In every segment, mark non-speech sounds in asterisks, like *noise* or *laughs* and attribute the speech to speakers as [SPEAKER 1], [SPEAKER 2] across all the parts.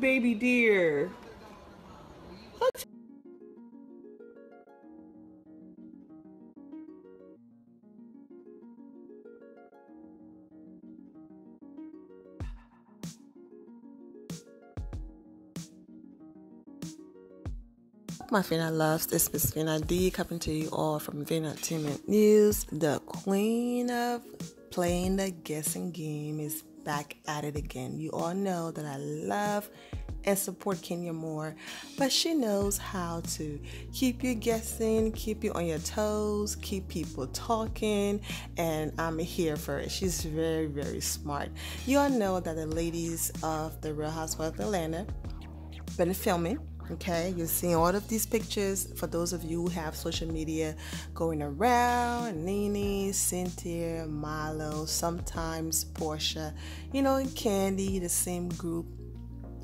[SPEAKER 1] Baby deer. my Vina loves. This is Vina D coming to you all from Vinatainment News. The queen of playing the guessing game is back at it again. You all know that I love and support Kenya Moore, but she knows how to keep you guessing, keep you on your toes, keep people talking, and I'm here for it. She's very, very smart. You all know that the ladies of the Real Housewives of Atlanta been filming Okay, you're seeing all of these pictures. For those of you who have social media going around Nene, Cynthia, Marlo, sometimes Porsha, you know, Kandi, the same group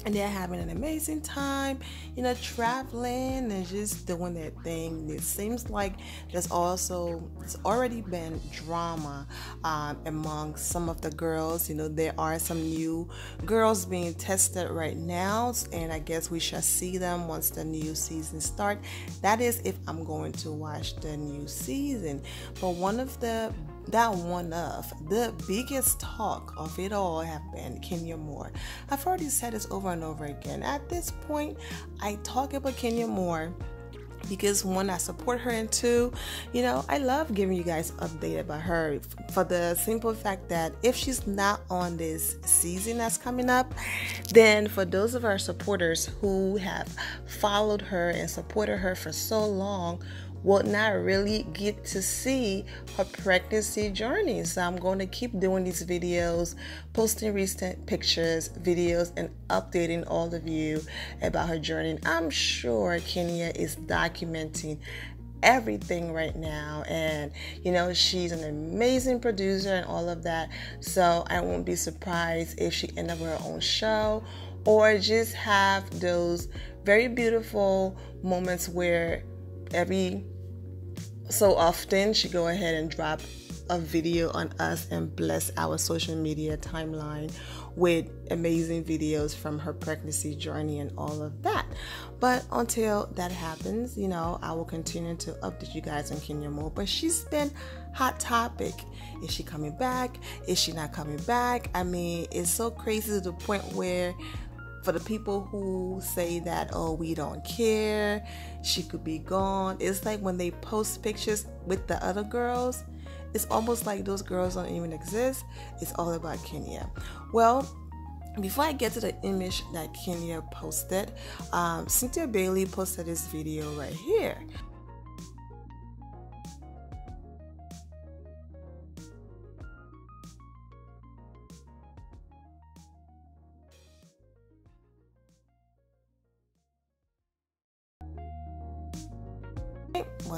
[SPEAKER 1] and they're having an amazing time, you know, traveling and just doing their thing. It seems like there's also it's already been drama um, among some of the girls. You know, there are some new girls being tested right now, and I guess we shall see them once the new season starts. That is if I'm going to watch the new season. But one of the that one of the biggest talk of it all have been Kenya Moore. I've already said this over and over again. At this point, I talk about Kenya Moore because one I support her and two, you know, I love giving you guys update about her for the simple fact that if she's not on this season that's coming up, then for those of our supporters who have followed her and supported her for so long, will not really get to see her pregnancy journey. So I'm going to keep doing these videos, posting recent pictures, videos, and updating all of you about her journey. I'm sure Kenya is documenting everything right now and you know she's an amazing producer and all of that so i won't be surprised if she end up with her own show or just have those very beautiful moments where every so often she go ahead and drop a video on us and bless our social media timeline with amazing videos from her pregnancy journey and all of that. But until that happens, you know, I will continue to update you guys on Kenya Moore. But she's been hot topic. Is she coming back? Is she not coming back? I mean, it's so crazy to the point where for the people who say that, oh, we don't care, she could be gone, it's like when they post pictures with the other girls, it's almost like those girls don't even exist. It's all about Kenya. Well, before I get to the image that Kenya posted, um, Cynthia Bailey posted this video right here.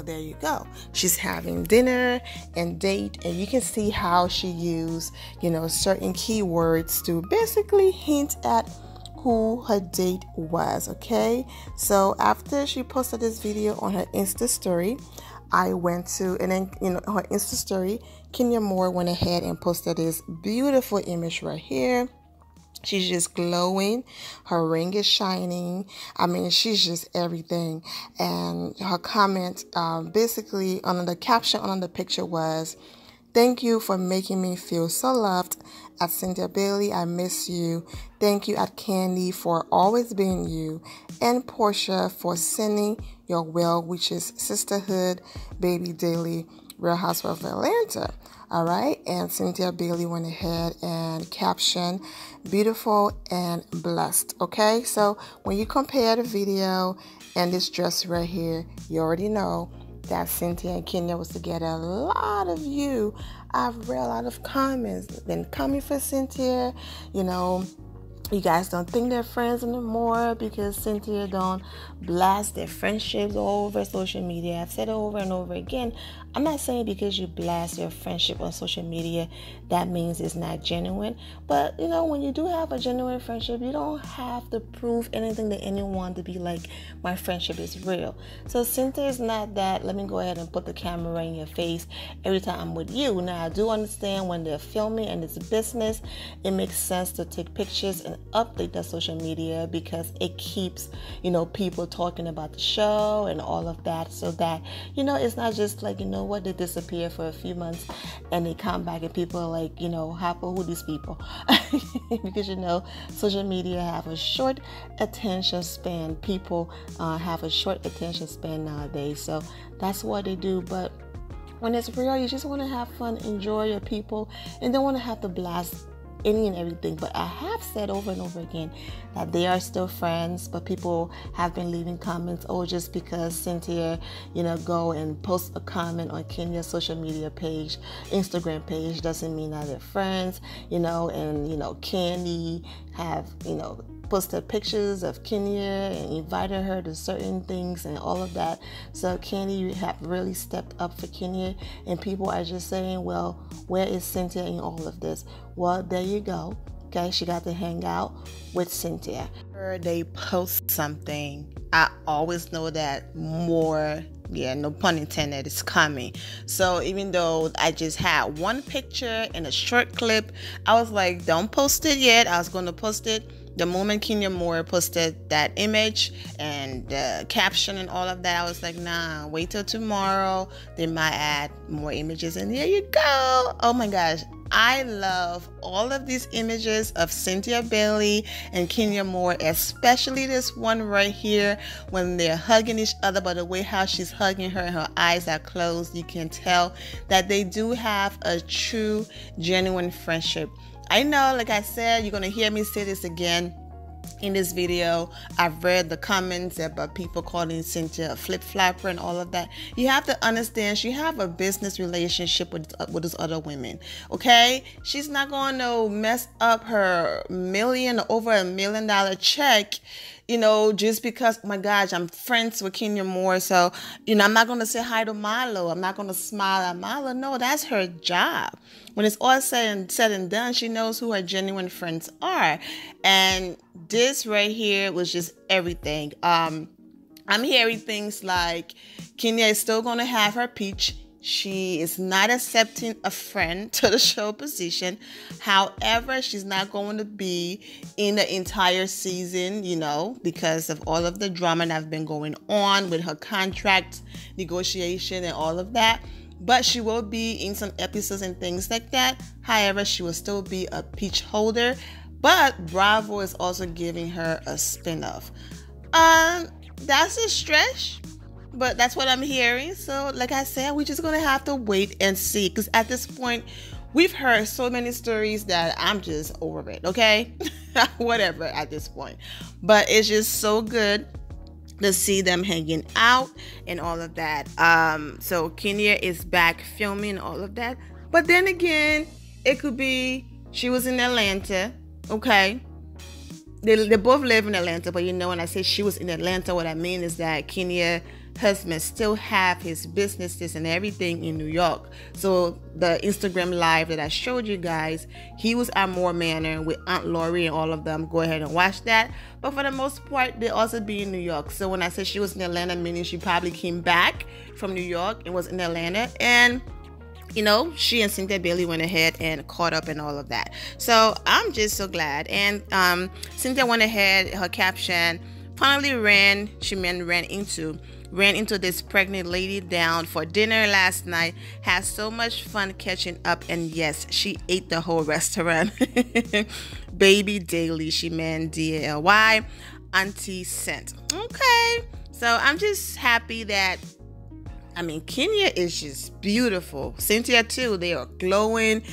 [SPEAKER 1] There you go. She's having dinner and date and you can see how she used you know certain keywords to basically hint at who her date was okay? So after she posted this video on her insta story I went to and then you know her insta story Kenya Moore went ahead and posted this beautiful image right here She's just glowing. Her ring is shining. I mean, she's just everything. And her comment, um, basically, on the caption on the picture was, Thank you for making me feel so loved. At Cynthia Bailey, I miss you. Thank you at Kandi for always being you. And Porsha for sending your which is Sisterhood Baby Daly Real Housewives of Atlanta. All right, and Cynthia Bailey went ahead and captioned beautiful and blessed. Okay, so when you compare the video and this dress right here, you already know that Cynthia and Kenya was together. A lot of you, I've read a lot of comments been coming for Cynthia, you know you guys don't think they're friends anymore because Cynthia don't blast their friendships all over social media. I've said it over and over again. I'm not saying because you blast your friendship on social media that means it's not genuine. But you know, when you do have a genuine friendship, you don't have to prove anything to anyone to be like my friendship is real. So Cynthia is not that. Let me go ahead and put the camera in your face every time I'm with you. Now I do understand when they're filming and it's a business, it makes sense to take pictures and update their social media because it keeps you know people talking about the show and all of that so that you know it's not just like you know what they disappear for a few months and they come back and people are like you know happy who these people? *laughs* Because you know social media have a short attention span. People uh, have a short attention span nowadays so that's what they do. But when it's real you just want to have fun enjoy your people and don't want to have to blast any and everything. But I have said over and over again that they are still friends, but people have been leaving comments, oh, just because Cynthia, you know, go and post a comment on Kenya's social media page, Instagram page, doesn't mean that they're friends, you know, and, you know, Kandi have, you know, posted pictures of Kenya and invited her to certain things and all of that. So Kandi, you have really stepped up for Kenya, and people are just saying, well, where is Cynthia in all of this? Well, there you go. Okay, she got to hang out with Cynthia. They post something. I always know that more yeah, no pun intended, it's coming. So even though I just had one picture and a short clip, I was like, don't post it yet. I was going to post it the moment Kenya Moore posted that image and the caption and all of that, I was like, nah, wait till tomorrow. They might add more images, and there you go. Oh my gosh. I love all of these images of Cynthia Bailey and Kenya Moore, especially this one right here when they're hugging each other. By the way, how she's hugging her and her eyes are closed, you can tell that they do have a true, genuine friendship. I know, like I said, you're going to hear me say this again in this video. I've read the comments about people calling Cynthia a flip flopper and all of that. You have to understand she have a business relationship with uh, with those other women. Okay, she's not going to mess up her million over a million dollar check you know, just because, my gosh, I'm friends with Kenya Moore. So, you know, I'm not going to say hi to Marlo. I'm not going to smile at Marlo. No, that's her job. When it's all said and, said and done, she knows who her genuine friends are. And this right here was just everything. Um, I'm hearing things like Kenya is still going to have her peach she is not accepting a friend *laughs* to the show position. However, she's not going to be in the entire season, you know, because of all of the drama that's been going on with her contract negotiation and all of that. But she will be in some episodes and things like that. However, she will still be a peach holder. But Bravo is also giving her a spin-off. Um, that's a stretch but that's what I'm hearing. So, like I said, we're just gonna have to wait and see. Because at this point, we've heard so many stories that I'm just over it. Okay, *laughs* whatever at this point. But it's just so good to see them hanging out and all of that. Um, so Kenya is back filming all of that. But then again, it could be she was in Atlanta. Okay. They, they both live in Atlanta, but you know, when I say she was in Atlanta, what I mean is that Kenya husband still have his businesses and everything in New York. So the Instagram live that I showed you guys, he was at Moore Manor with Aunt Lori and all of them. Go ahead and watch that. But for the most part, they also be in New York. So when I said she was in Atlanta, meaning she probably came back from New York and was in Atlanta and you know, she and Cynthia Bailey went ahead and caught up and all of that. So I'm just so glad. And um, Cynthia went ahead, her caption finally ran, she meant ran into ran into this pregnant lady down for dinner last night, had so much fun catching up, and yes, she ate the whole restaurant. *laughs* Baby Daly, she man D A L Y, Auntie Sent. Okay, so I'm just happy that. I mean, Kenya is just beautiful. Cynthia, too. They are glowing.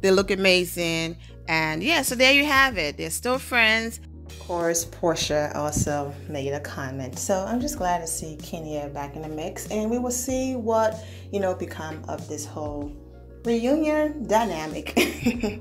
[SPEAKER 1] They look amazing. And yeah, so there you have it. They're still friends course, Porsha also made a comment. So I'm just glad to see Kenya back in the mix, and we will see what you know become of this whole reunion dynamic. *laughs*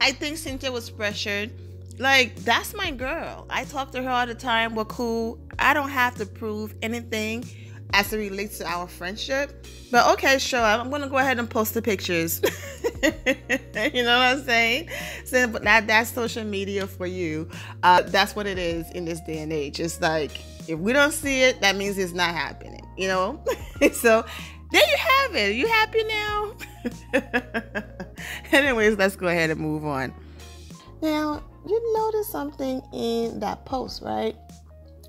[SPEAKER 1] I think Cynthia was pressured Like, that's my girl. I talk to her all the time. We're cool. I don't have to prove anything as it relates to our friendship. But okay, sure, I'm gonna go ahead and post the pictures. *laughs* *laughs* you know what I'm saying? So, but that that's social media for you. Uh, that's what it is in this day and age. It's like if we don't see it, that means it's not happening. You know? *laughs* so there you have it. Are You happy now? Anyways, let's go ahead and move on. Now, you notice something in that post, right?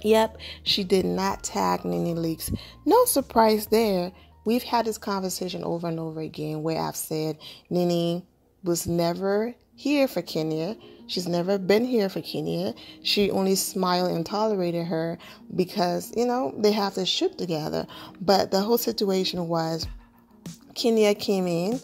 [SPEAKER 1] Yep, she did not tag Nene Leakes. No surprise there. We've had this conversation over and over again where I've said Nene was never here for Kenya. She's never been here for Kenya. She only smiled and tolerated her because, you know, they have to shoot together. But the whole situation was Kenya came in,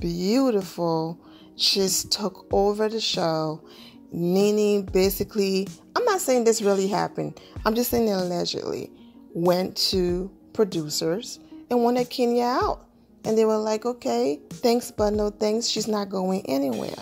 [SPEAKER 1] beautiful, just took over the show Nene basically, I'm not saying this really happened, I'm just saying allegedly went to producers and wanted Kenya out. And they were like, okay, thanks, but no thanks. She's not going anywhere.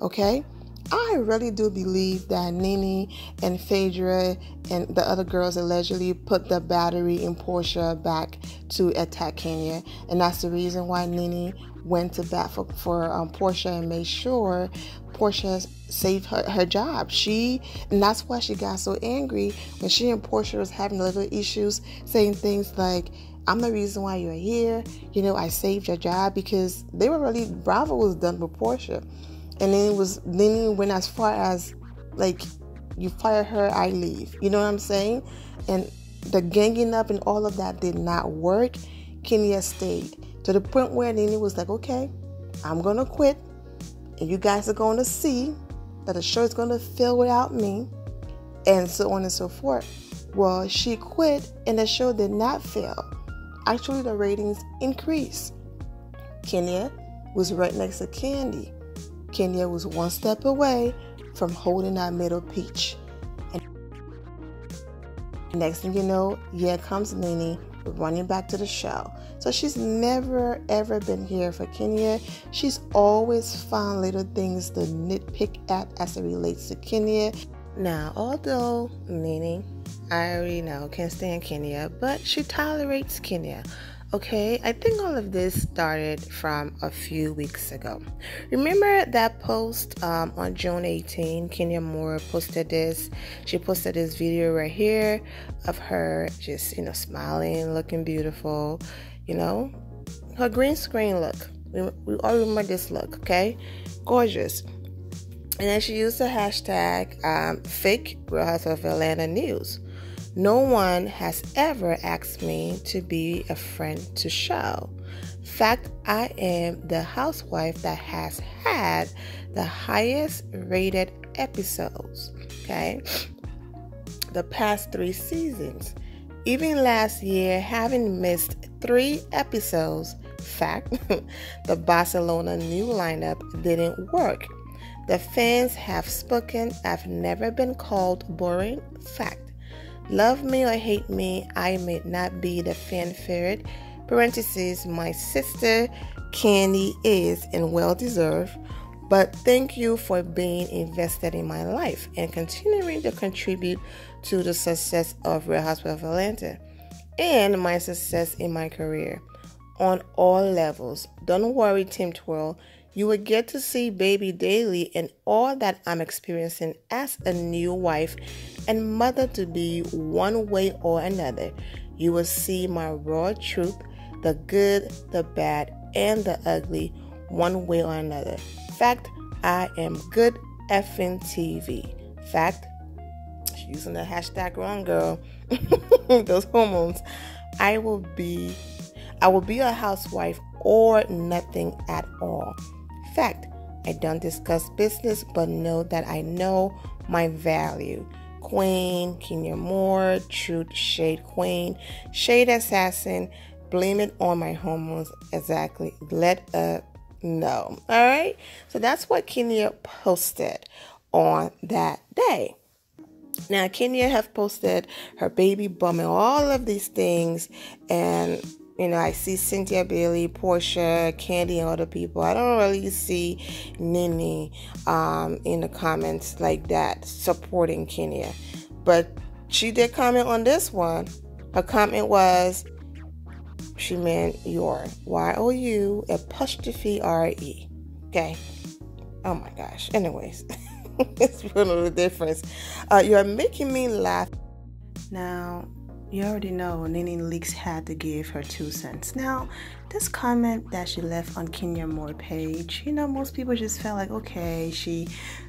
[SPEAKER 1] Okay? I really do believe that Nene and Phaedra and the other girls allegedly put the battery in Porsha back to attack Kenya. And that's the reason why Nene went to bat for, for um, Porsha and made sure Porsha saved her, her job. She, and that's why she got so angry when she and Porsha was having little issues, saying things like, I'm the reason why you're here. You know, I saved your job because they were really, Bravo was done with Porsha. And then it was, then it went as far as, like, you fire her, I leave. You know what I'm saying? And the ganging up and all of that did not work. Kenya stayed to the point where Nene was like, okay, I'm going to quit. And you guys are going to see that the show is going to fail without me, and so on and so forth. Well, she quit, and the show did not fail. Actually, the ratings increased. Kenya was right next to Kandi. Kenya was one step away from holding that middle peach. And next thing you know, here comes Nene running back to the show. So she's never ever been here for Kenya. She's always found little things to nitpick at as it relates to Kenya. Now, although Nene, I already know, can't stand Kenya, but she tolerates Kenya. Okay, I think all of this started from a few weeks ago. Remember that post um, on June 18? Kenya Moore posted this. She posted this video right here of her just, you know, smiling, looking beautiful, you know, her green screen look. We, we all remember this look, okay? Gorgeous. And then she used the hashtag um, fake Real House of Atlanta News. No one has ever asked me to be a friend to show. Fact, I am the housewife that has had the highest rated episodes, okay? The past three seasons. Even last year, having missed three episodes, fact, *laughs* the Barcelona new lineup didn't work. The fans have spoken. I've never been called boring. Fact. Love me or hate me, I may not be the fan favorite. Parentheses, my sister Kandi is and well deserved. But thank you for being invested in my life and continuing to contribute to the success of Real Housewives of Atlanta and my success in my career on all levels. Don't worry, Team Twirl. You will get to see baby Daly and all that I'm experiencing as a new wife and mother to be one way or another. You will see my raw truth, the good, the bad, and the ugly, one way or another. Fact, I am good effing TV. Fact, using the hashtag wrong girl, *laughs* those hormones. I will be I will be a housewife or nothing at all fact, I don't discuss business, but know that I know my value. Queen, Kenya Moore, Truth Shade Queen, Shade Assassin, blame it on my hormones. Exactly. Let uh know. All right. So that's what Kenya posted on that day. Now Kenya have posted her baby bum and all of these things, and
[SPEAKER 2] you know, I see Cynthia Bailey, Porsha, Kandi, and other people. I don't really see Nene um, in the comments like that supporting Kenya. But she did comment on this one. Her comment was, she meant your Y O U apostrophe R E. Okay. Oh my gosh. Anyways, *laughs* it's really the difference. Uh, you're making me laugh.
[SPEAKER 1] Now, you already know Nene Leakes had to give her two cents. Now, this comment that she left on Kenya Moore page, you know, most people just felt like, okay, she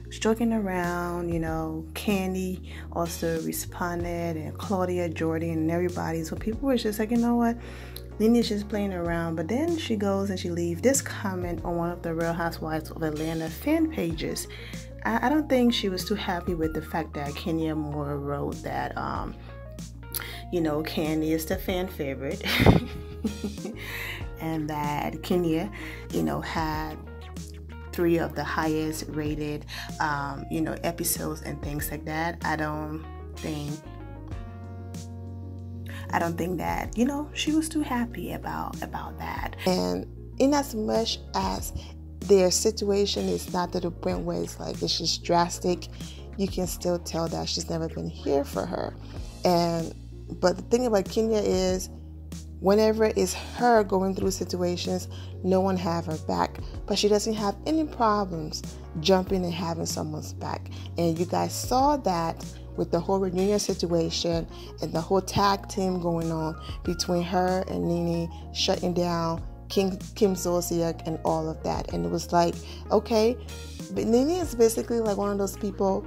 [SPEAKER 1] joking around, you know, Kandi also responded, and Claudia, Jordan, and everybody. So people were just like, you know what? Nene's just playing around, but then she goes and she leaves this comment on one of the Real Housewives of Atlanta fan pages. I, I don't think she was too happy with the fact that Kenya Moore wrote that, um, you know, Kandi is the fan favorite, *laughs* and that Kenya, you know, had three of the highest rated, um, you know, episodes and things like that. I don't think I don't think that, you know, she was too happy about about that.
[SPEAKER 2] And in as much as their situation is not to the point where it's like it's just drastic, you can still tell that she's never been here for her. And but the thing about Kenya is whenever it's her going through situations, no one have her back. But she doesn't have any problems jumping and having someone's back. And you guys saw that with the whole reunion situation and the whole tag team going on between her and Nene shutting down King, Kim Zolciak and all of that. And it was like, okay, but Nene is basically like one of those people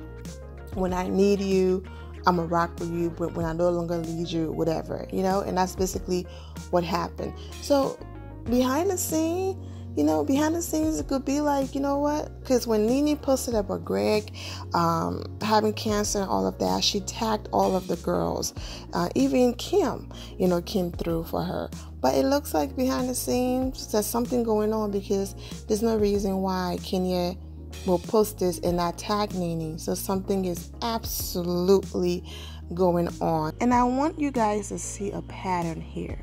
[SPEAKER 2] when I need you, I'm a rock with you, but when I no longer need you, whatever, you know, and that's basically what happened. So behind the scene, you know, behind the scenes, it could be like, you know what? Because when Nene posted about Greg um, having cancer and all of that, she tagged all of the girls, uh, even Kim, you know, came through for her. But it looks like behind the scenes, there's something going on because there's no reason why Kenya will post this and not tag Nene. So something is absolutely going on. And I want you guys to see a pattern here.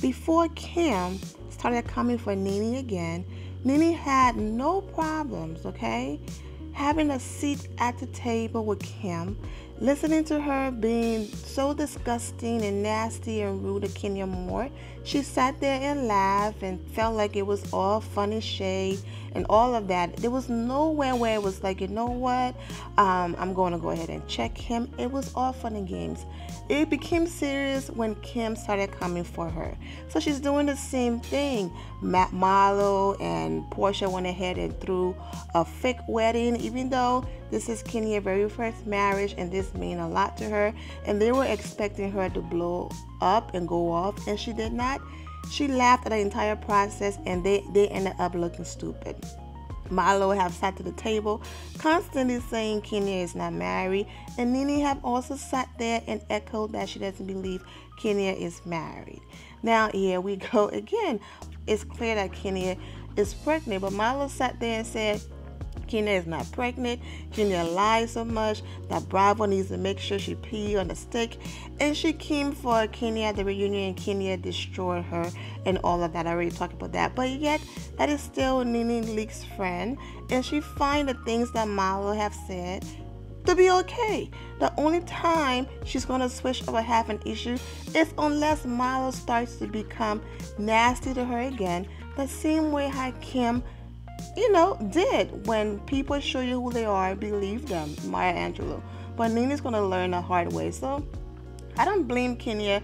[SPEAKER 2] Before Kim started coming for Nene again, Nene had no problems, okay? Having a seat at the table with Kim, listening to her being so disgusting and nasty and rude to Kenya Moore, she sat there and laughed and felt like it was all funny shade and all of that. There was nowhere where it was like, you know what, um, I'm going to go ahead and check him. It was all fun and games. It became serious when Kim started coming for her. So she's doing the same thing. Matt Marlo and Porsha went ahead and threw a fake wedding, even though this is Kenya's very first marriage and this mean a lot to her. And they were expecting her to blow up and go off, and she did not. She laughed at the entire process and they, they ended up looking stupid. Marlo have sat to the table, constantly saying Kenya is not married, and Nene have also sat there and echoed that she doesn't believe Kenya is married. Now here we go *laughs* again. It's clear that Kenya is pregnant, but Marlo sat there and said Kenya is not pregnant. Kenya lies so much that Bravo needs to make sure she pee on the stick. And she came for Kenya at the reunion and Kenya destroyed her and all of that. I already talked about that. But yet, that is still Nene Leakes' friend. And she find the things that Marlo have said to be okay. The only time she's going to switch over half an issue is unless Marlo starts to become nasty to her again, the same way how Kim you know, did. When people show you who they are, believe them, Maya Angelou. But Nene's gonna learn the hard way. So I don't blame Kenya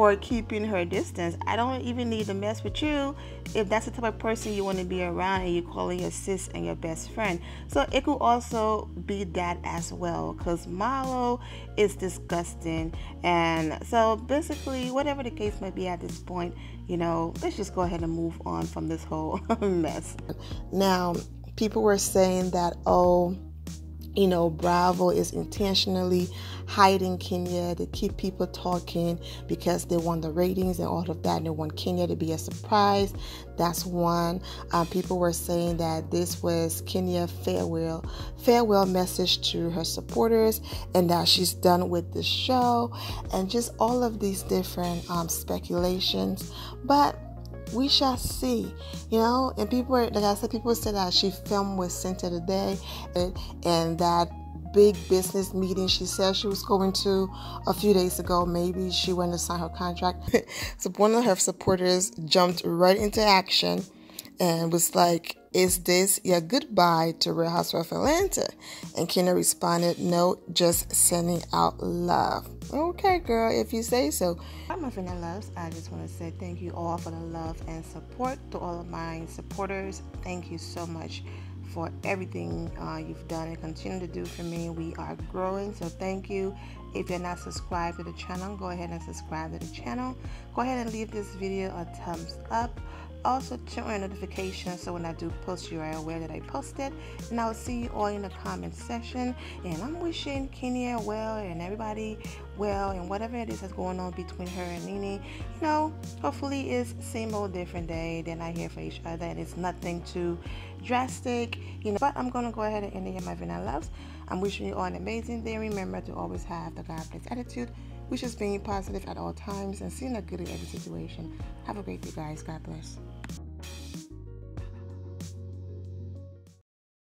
[SPEAKER 2] for keeping her distance. I don't even need to mess with you if that's the type of person you want to be around and you're calling your sis and your best friend. So it could also be that as well because Marlo is disgusting. And so basically, whatever the case may be at this point, you know, let's just go ahead and move on from this whole *laughs* mess. Now, people were saying that, oh, you know, Bravo is intentionally hiding Kenya to keep people talking because they want the ratings and all of that. And they want Kenya to be a surprise. That's one. Um, people were saying that this was Kenya farewell farewell message to her supporters, and that she's done with the show, and just all of these different um, speculations. But we shall see, you know. And people, like I said, people said that she filmed with Cynthia today, and, and that big business meeting she said she was going to a few days ago. Maybe she went to sign her contract. *laughs* so one of her supporters jumped right into action and was like, Is this your goodbye to Real Housewife Atlanta? And Kenya responded, No, just sending out love. Okay, girl, if you say so. Hi, my friend that loves. I just want to say thank you all for the love and support to all of my supporters. Thank you so much for everything uh, you've done and continue to do for me. We are growing, so thank you. If you're not subscribed to the channel, go ahead and subscribe to the channel. Go ahead and leave this video a thumbs up. Also, turn on notifications so when I do post, you are aware that I posted. And I will see you all in the comment section. And I'm wishing Kenya well and everybody well and whatever it is that's going on between her and Nene. You know, hopefully it's same old different day. They're not here for each other and it's nothing too drastic. You know, but I'm gonna go ahead and end here my Vanilla Loves. I'm wishing you all an amazing day. Remember to always have the God bless attitude which is being positive at all times and seeing the good in every situation. Have a great day, guys. God bless.